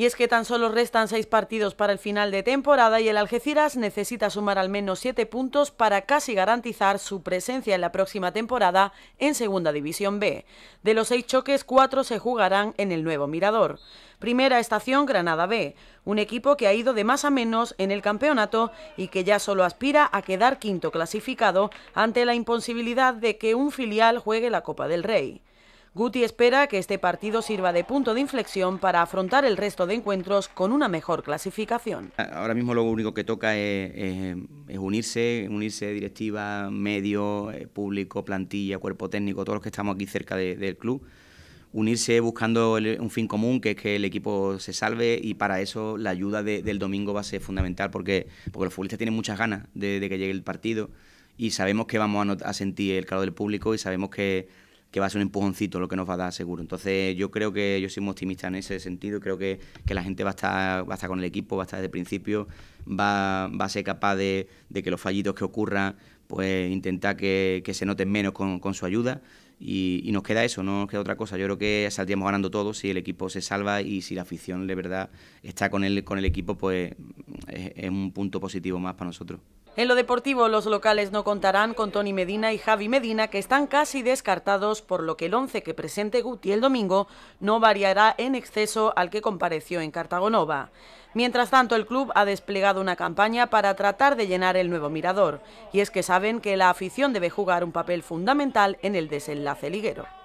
Y es que tan solo restan seis partidos para el final de temporada y el Algeciras necesita sumar al menos siete puntos para casi garantizar su presencia en la próxima temporada en Segunda División B. De los seis choques, cuatro se jugarán en el nuevo Mirador. Primera estación Granada B, un equipo que ha ido de más a menos en el campeonato y que ya solo aspira a quedar quinto clasificado ante la imposibilidad de que un filial juegue la Copa del Rey. Guti espera que este partido sirva de punto de inflexión para afrontar el resto de encuentros con una mejor clasificación. Ahora mismo lo único que toca es, unirse, unirse directiva, medio, eh, público, plantilla, cuerpo técnico, todos los que estamos aquí cerca del club unirse buscando un fin común, que es que el equipo se salve y para eso la ayuda del domingo va a ser fundamental porque, porque los futbolistas tienen muchas ganas de, que llegue el partido y sabemos que vamos a, sentir el calor del público y sabemos que, va a ser un empujoncito lo que nos va a dar seguro. Entonces yo creo que yo soy muy optimista en ese sentido, creo que, la gente va a, estar, va a estar con el equipo, va a estar desde el principio, va, va a ser capaz de, que los fallidos que ocurran, pues intentar que, se noten menos con, con su ayuda y, nos queda eso, no nos queda otra cosa. Yo creo que saldríamos ganando todos si el equipo se salva y si la afición de verdad está con el, con el equipo, pues es, un punto positivo más para nosotros. En lo deportivo, los locales no contarán con Tony Medina y Javi Medina, que están casi descartados, por lo que el 11 que presente Guti el domingo no variará en exceso al que compareció en Cartagonova. Mientras tanto, el club ha desplegado una campaña para tratar de llenar el nuevo mirador, y es que saben que la afición debe jugar un papel fundamental en el desenlace liguero.